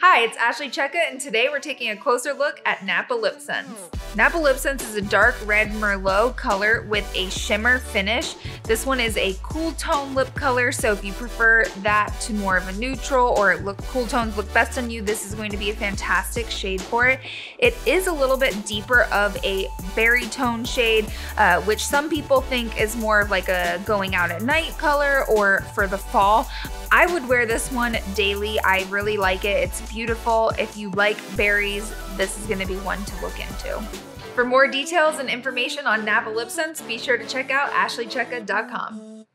Hi, it's Ashley Cejka, and today we're taking a closer look at Napa LipSense. Napa LipSense is a dark red Merlot color with a shimmer finish. This one is a cool tone lip color, so if you prefer that to more of a neutral or look cool tones look best on you, this is going to be a fantastic shade for it. It is a little bit deeper of a berry tone shade, uh, which some people think is more of like a going out at night color or for the fall. I would wear this one daily. I really like it. It's beautiful. If you like berries, this is gonna be one to look into. For more details and information on Napa LipSense, be sure to check out ashleycejka.com.